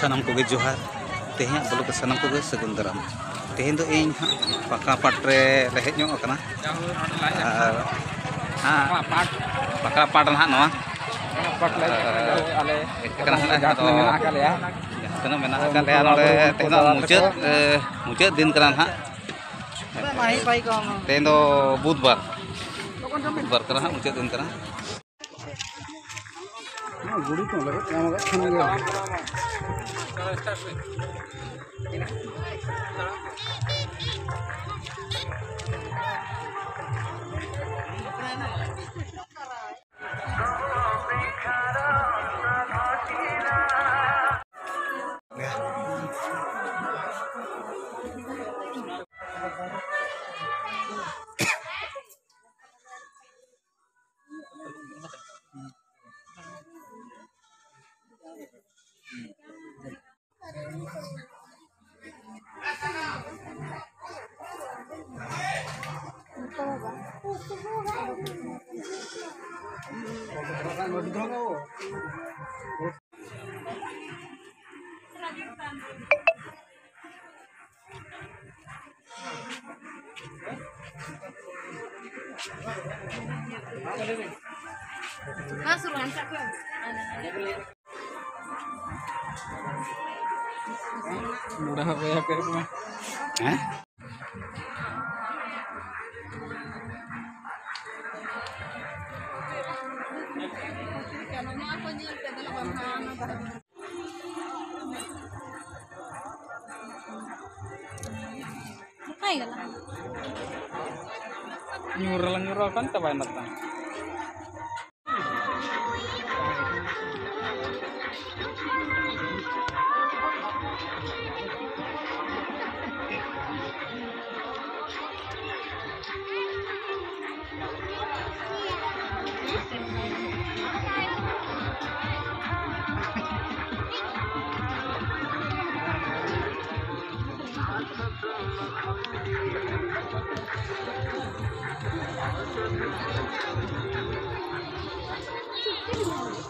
sanam koge johar tehnya bolu ke daram tehen do ing ha paka patre lehet nyok kana ar ha paka patan ha noa kana ha do kana mena akan le nore tehna mucet mucet din kana ha worker हैं उनके तंत्र गुड़ी तो लगे Masuk lancar kan? Ya kayak rumah Hah? nyuruh nyuruh kan tak Thank you.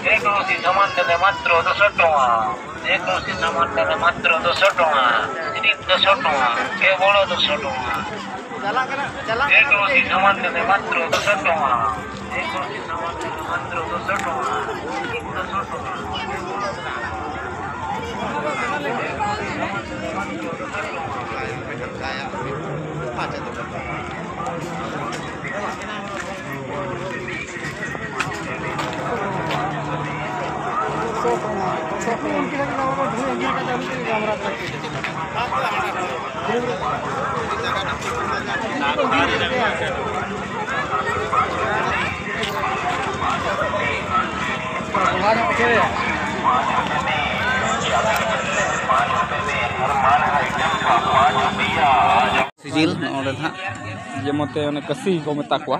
player buru kena. Di Nah, jam pertama. Hai. Ini kan aja tuh. Pernah semua. Siapa nih sama kamu lah? Ya. ଯେକୌଣସି ସାମାନ ନେଲେ ମାତ୍ର ଦଶ ଟଙ୍କା ଯେକୌଣସି ସାମାନ ନେଲେ ମାତ୍ର ଦଶ ଟଙ୍କା ᱥᱤᱡᱤᱞ ᱱᱚᱰᱮ ᱱᱟᱜ ᱡᱮᱢᱚᱛᱮ ᱚᱱᱮ ᱠᱟᱹᱥᱤ ᱠᱚ ᱢᱮᱛᱟ ᱠᱚᱣᱟ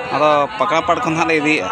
ᱱᱩᱭ ᱢᱟᱢᱚ ᱢᱤᱫᱴᱤᱡ ᱜᱚᱜᱮᱜᱼᱟ ᱦᱟᱸᱜ ᱴᱟᱢᱟᱠ ᱛᱟᱞᱮ ᱟᱫᱚ ᱯᱟᱠᱲᱟ ᱯᱟᱴ ᱠᱷᱚᱱ ᱦᱟᱸᱜ ᱞᱮ ᱤᱫᱤᱭᱮᱜᱼᱟ